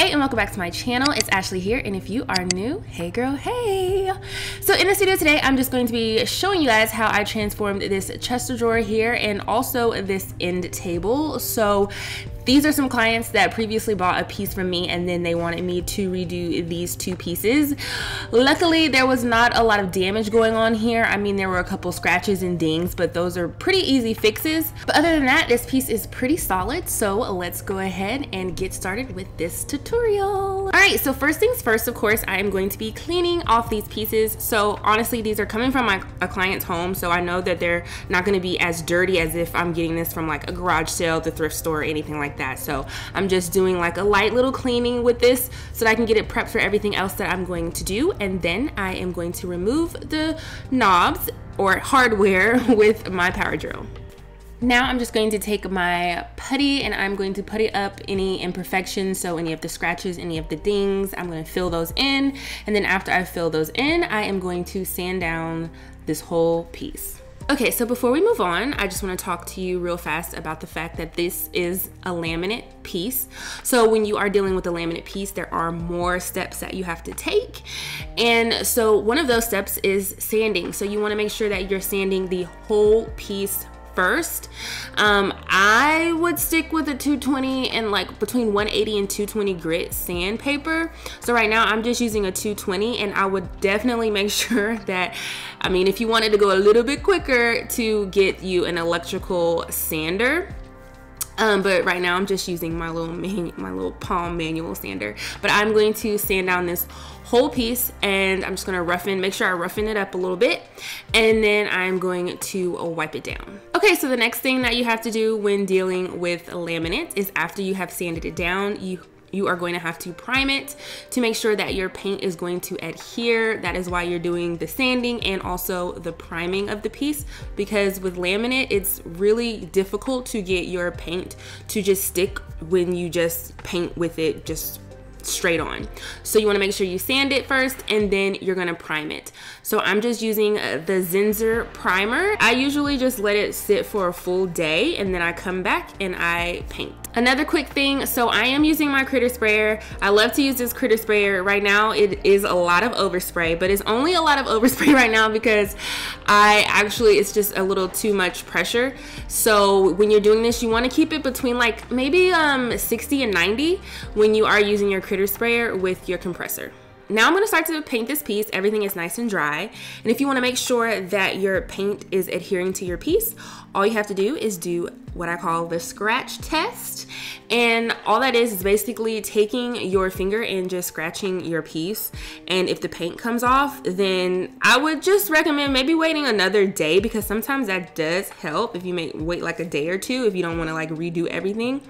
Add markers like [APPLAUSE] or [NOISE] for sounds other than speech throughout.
Hey and welcome back to my channel. It's Ashleigh here and if you are new, hey girl, hey. So in this video today, I'm just going to be showing you guys how I transformed this chest drawer here and also this end table. So these are some clients that previously bought a piece from me and then they wanted me to redo these two pieces. Luckily, there was not a lot of damage going on here. I mean, there were a couple scratches and dings, but those are pretty easy fixes. But other than that, this piece is pretty solid. So let's go ahead and get started with this tutorial. All right, so first things first, of course, I am going to be cleaning off these pieces. So honestly, these are coming from my, a client's home. So I know that they're not gonna be as dirty as if I'm getting this from like a garage sale, the thrift store, or anything like that. So I'm just doing like a light little cleaning with this so that I can get it prepped for everything else that I'm going to do. And then I am going to remove the knobs or hardware [LAUGHS] with my power drill. Now I'm just going to take my putty and I'm going to putty up any imperfections. So any of the scratches, any of the dings, I'm gonna fill those in. And then after I fill those in, I am going to sand down this whole piece. Okay, so before we move on, I just want to talk to you real fast about the fact that this is a laminate piece. So when you are dealing with a laminate piece, there are more steps that you have to take. And so one of those steps is sanding. So you want to make sure that you're sanding the whole piece first. Um, I would stick with a 220 and like between 180 and 220 grit sandpaper. So right now I'm just using a 220 and I would definitely make [LAUGHS] sure that, I mean, if you wanted to go a little bit quicker to get you an electrical sander, um, but right now I'm just using my little my little palm manual sander. But I'm going to sand down this whole piece and I'm just gonna roughen, make sure I roughen it up a little bit and then I'm going to wipe it down. Okay, so the next thing that you have to do when dealing with laminate is after you have sanded it down, you you are going to have to prime it to make sure that your paint is going to adhere. That is why you're doing the sanding and also the priming of the piece because with laminate, it's really difficult to get your paint to just stick when you just paint with it just straight on. So you wanna make sure you sand it first and then you're gonna prime it. So I'm just using uh, the Zinsser primer. I usually just let it sit for a full day and then I come back and I paint. Another quick thing, so I am using my critter sprayer. I love to use this critter sprayer. Right now it is a lot of overspray, but it's only a lot of overspray [LAUGHS] right now because I actually, it's just a little too much pressure. So when you're doing this, you wanna keep it between like maybe um, 60 and 90 when you are using your critter sprayer with your compressor. Now I'm gonna start to paint this piece. Everything is nice and dry. And if you wanna make sure that your paint is adhering to your piece, all you have to do is do what I call the scratch test. And all that is is basically taking your finger and just scratching your piece. And if the paint comes off, then I would just recommend maybe waiting another day because sometimes that does help if you may wait like a day or two if you don't wanna like redo everything.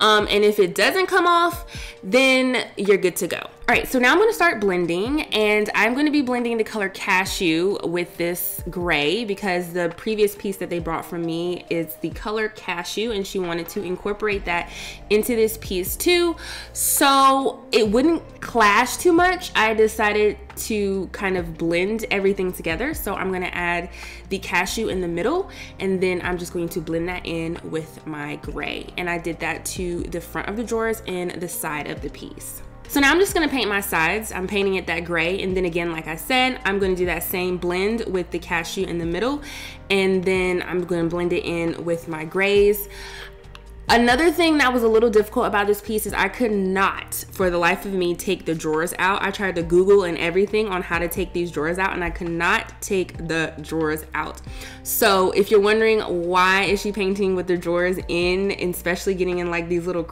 Um, and if it doesn't come off, then you're good to go. All right, so now I'm gonna start blending and I'm gonna be blending the color cashew with this gray because the previous piece that they brought from me is the cashew and she wanted to incorporate that into this piece too. So it wouldn't clash too much. I decided to kind of blend everything together. So I'm gonna add the cashew in the middle and then I'm just going to blend that in with my gray. And I did that to the front of the drawers and the side of the piece. So now I'm just gonna paint my sides. I'm painting it that gray. And then again, like I said, I'm gonna do that same blend with the cashew in the middle. And then I'm gonna blend it in with my grays. Another thing that was a little difficult about this piece is I could not, for the life of me, take the drawers out. I tried to Google and everything on how to take these drawers out and I could not take the drawers out. So if you're wondering why is she painting with the drawers in, and especially getting in like these little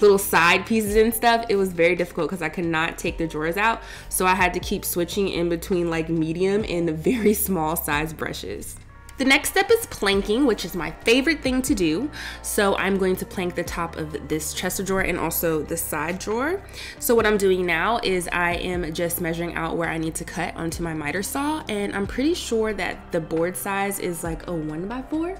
little side pieces and stuff, it was very difficult because I could not take the drawers out. So I had to keep switching in between like medium and the very small size brushes. The next step is planking, which is my favorite thing to do. So I'm going to plank the top of this chest drawer and also the side drawer. So what I'm doing now is I am just measuring out where I need to cut onto my miter saw and I'm pretty sure that the board size is like a one by four.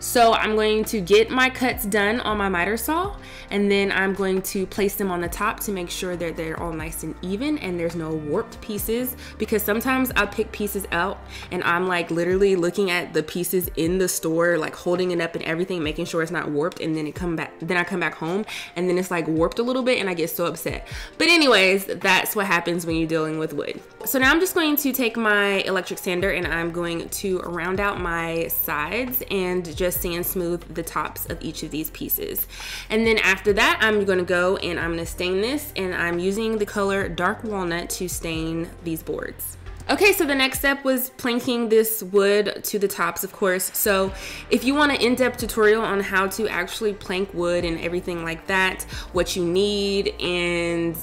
So I'm going to get my cuts done on my miter saw and then I'm going to place them on the top to make sure that they're all nice and even and there's no warped pieces because sometimes I pick pieces out and I'm like literally looking at at the pieces in the store, like holding it up and everything, making sure it's not warped. And then it come back, then I come back home and then it's like warped a little bit and I get so upset. But anyways, that's what happens when you're dealing with wood. So now I'm just going to take my electric sander and I'm going to round out my sides and just sand smooth the tops of each of these pieces. And then after that, I'm gonna go and I'm gonna stain this and I'm using the color Dark Walnut to stain these boards. Okay, so the next step was planking this wood to the tops, of course. So if you want an in-depth tutorial on how to actually plank wood and everything like that, what you need and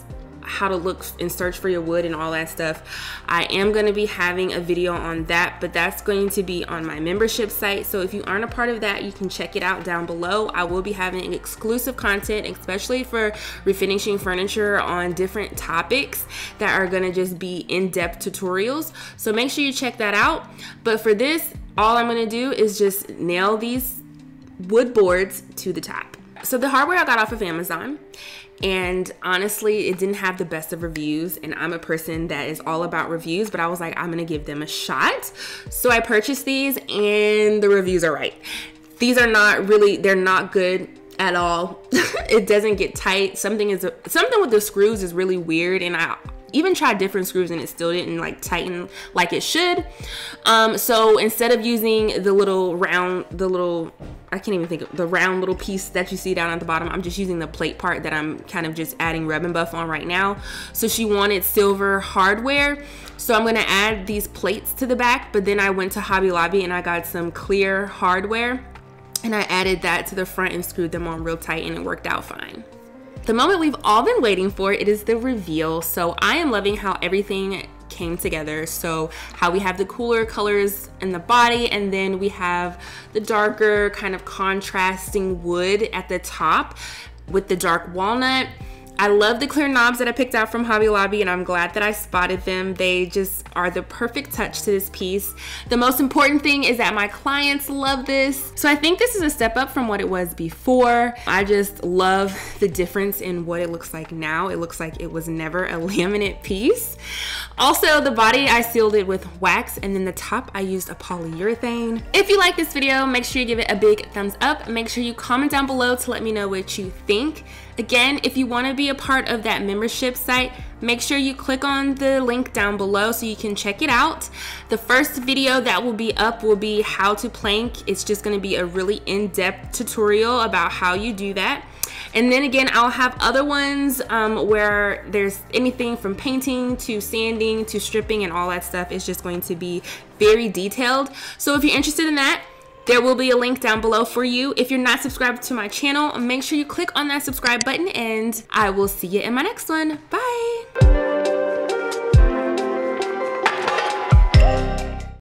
how to look and search for your wood and all that stuff. I am going to be having a video on that, but that's going to be on my membership site. So if you aren't a part of that, you can check it out down below. I will be having exclusive content, especially for refinishing furniture on different topics that are going to just be in-depth tutorials. So make sure you check that out. But for this, all I'm going to do is just nail these wood boards to the top. So the hardware I got off of Amazon and honestly, it didn't have the best of reviews. And I'm a person that is all about reviews, but I was like, I'm gonna give them a shot. So I purchased these, and the reviews are right. These are not really, they're not good at all. [LAUGHS] it doesn't get tight. Something is something with the screws is really weird, and I even tried different screws and it still didn't like tighten like it should. Um, so instead of using the little round, the little I can't even think of the round little piece that you see down at the bottom. I'm just using the plate part that I'm kind of just adding rub and buff on right now. So she wanted silver hardware. So I'm gonna add these plates to the back, but then I went to Hobby Lobby and I got some clear hardware and I added that to the front and screwed them on real tight and it worked out fine. The moment we've all been waiting for, it is the reveal. So I am loving how everything came together. So how we have the cooler colors in the body and then we have the darker kind of contrasting wood at the top with the dark walnut. I love the clear knobs that I picked out from Hobby Lobby and I'm glad that I spotted them. They just are the perfect touch to this piece. The most important thing is that my clients love this. So I think this is a step up from what it was before. I just love the difference in what it looks like now. It looks like it was never a [LAUGHS] laminate piece. Also, the body, I sealed it with wax and then the top, I used a polyurethane. If you like this video, make sure you give it a big thumbs up. Make sure you comment down below to let me know what you think. Again, if you want to be a part of that membership site, make sure you click on the link down below so you can check it out. The first video that will be up will be how to plank. It's just going to be a really in-depth tutorial about how you do that. And then again, I'll have other ones um, where there's anything from painting to sanding to stripping and all that stuff is just going to be very detailed. So if you're interested in that, there will be a link down below for you. If you're not subscribed to my channel, make sure you click on that subscribe button and I will see you in my next one. Bye.